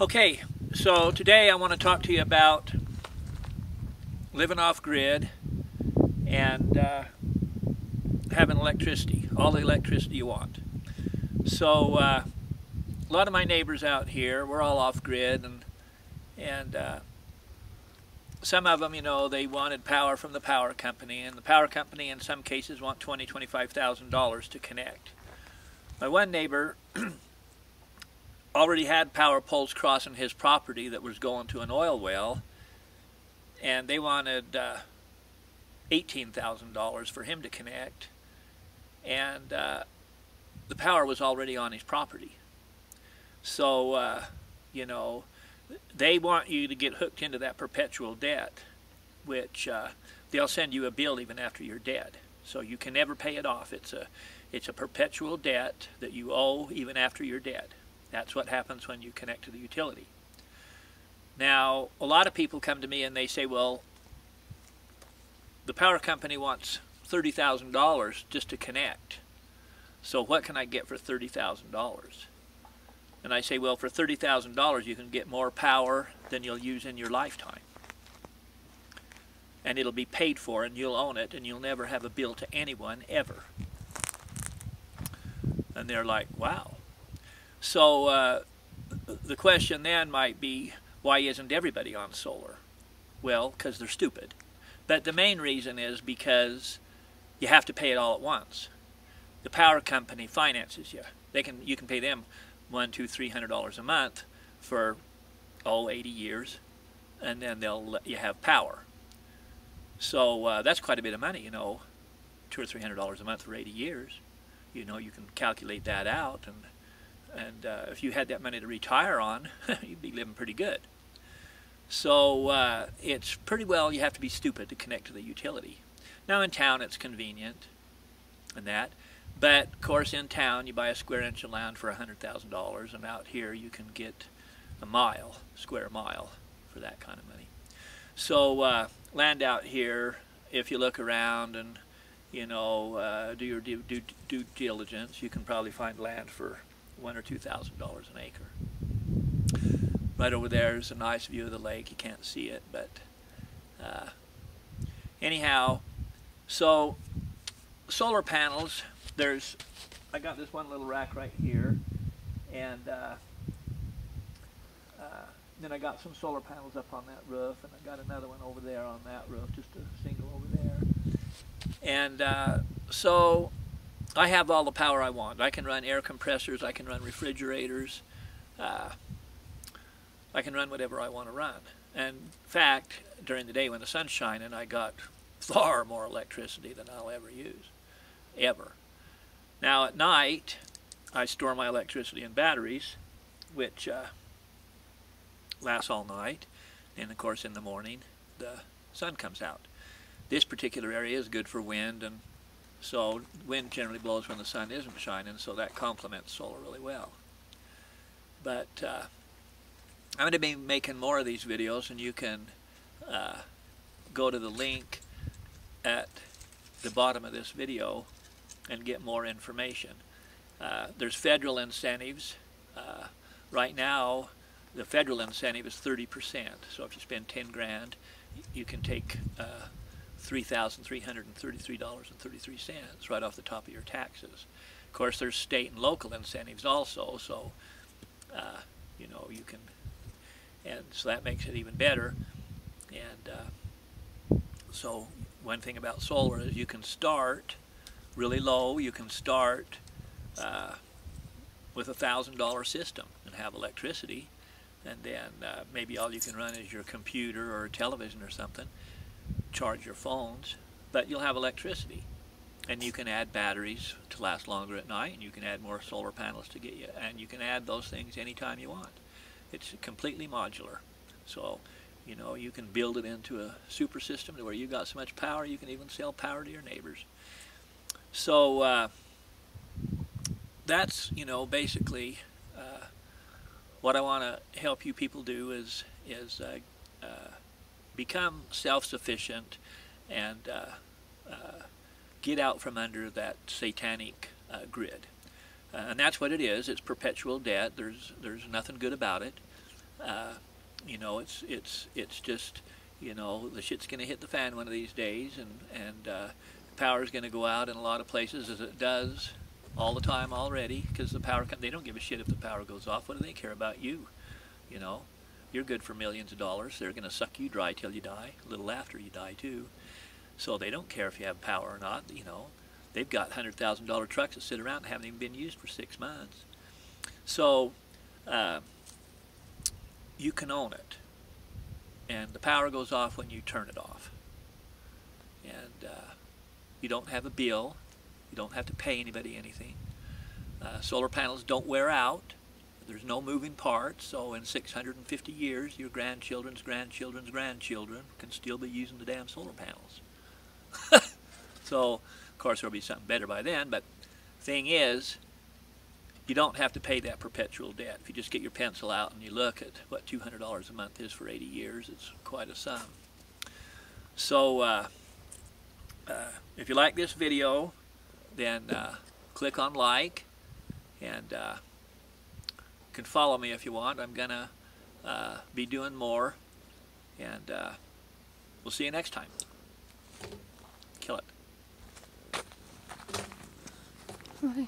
Okay, so today I want to talk to you about living off grid and uh, having electricity, all the electricity you want. So uh, a lot of my neighbors out here, we're all off grid and and uh, some of them, you know, they wanted power from the power company and the power company in some cases want twenty, twenty-five thousand dollars to connect. My one neighbor already had power poles crossing his property that was going to an oil well, and they wanted uh, $18,000 for him to connect, and uh, the power was already on his property. So, uh, you know, they want you to get hooked into that perpetual debt, which uh, they'll send you a bill even after you're dead. So you can never pay it off. It's a, it's a perpetual debt that you owe even after you're dead. That's what happens when you connect to the utility. Now, a lot of people come to me and they say, well, the power company wants $30,000 just to connect. So what can I get for $30,000? And I say, well, for $30,000 you can get more power than you'll use in your lifetime. And it'll be paid for and you'll own it and you'll never have a bill to anyone ever. And they're like, wow. So uh, the question then might be, why isn't everybody on solar? Well, because they're stupid. But the main reason is because you have to pay it all at once. The power company finances you. They can you can pay them one, two, three hundred dollars a month for all 80 years, and then they'll let you have power. So uh, that's quite a bit of money, you know, two or three hundred dollars a month for 80 years. You know, you can calculate that out and and uh, if you had that money to retire on, you'd be living pretty good. So uh, it's pretty well you have to be stupid to connect to the utility. Now in town it's convenient and that, but of course in town you buy a square inch of land for $100,000 and out here you can get a mile, square mile for that kind of money. So uh, land out here, if you look around and you know uh, do your due, due, due diligence, you can probably find land for one or two thousand dollars an acre. Right over there is a nice view of the lake. You can't see it, but uh, anyhow, so solar panels. There's I got this one little rack right here, and uh, uh, then I got some solar panels up on that roof, and I got another one over there on that roof, just a single over there. And uh, so I have all the power I want. I can run air compressors, I can run refrigerators, uh, I can run whatever I want to run. And in fact, during the day when the sun's shining, I got far more electricity than I'll ever use, ever. Now at night, I store my electricity in batteries, which uh, lasts all night. And of course in the morning, the sun comes out. This particular area is good for wind and so wind generally blows when the sun isn't shining, so that complements solar really well. But uh, I'm going to be making more of these videos, and you can uh, go to the link at the bottom of this video and get more information. Uh, there's federal incentives. Uh, right now, the federal incentive is 30%. So if you spend 10 grand, you can take uh, $3,333.33 right off the top of your taxes. Of course, there's state and local incentives also, so uh, you know you can, and so that makes it even better. And uh, so one thing about solar is you can start really low. You can start uh, with a thousand dollar system and have electricity, and then uh, maybe all you can run is your computer or television or something charge your phones, but you'll have electricity. And you can add batteries to last longer at night, and you can add more solar panels to get you, and you can add those things anytime you want. It's completely modular. So, you know, you can build it into a super system where you've got so much power, you can even sell power to your neighbors. So, uh, that's, you know, basically uh, what I want to help you people do is, is uh, uh become self-sufficient and uh, uh, get out from under that satanic uh, grid. Uh, and that's what it is. It's perpetual debt. There's, there's nothing good about it. Uh, you know, it's it's it's just you know the shit's going to hit the fan one of these days, and and uh, power's going to go out in a lot of places as it does all the time already because the power they don't give a shit if the power goes off. What do they care about you? You know, you're good for millions of dollars. They're going to suck you dry till you die, a little after you die too. So they don't care if you have power or not. You know, they've got hundred thousand dollar trucks that sit around and haven't even been used for six months. So uh, you can own it, and the power goes off when you turn it off. And uh, you don't have a bill. You don't have to pay anybody anything. Uh, solar panels don't wear out. There's no moving parts, so in 650 years, your grandchildren's grandchildren's grandchildren can still be using the damn solar panels. so, of course, there'll be something better by then, but thing is, you don't have to pay that perpetual debt. If you just get your pencil out and you look at what $200 a month is for 80 years, it's quite a sum. So, uh, uh, if you like this video, then uh, click on like and uh, can follow me if you want. I'm going to uh, be doing more and uh, we'll see you next time. Kill it. Bye.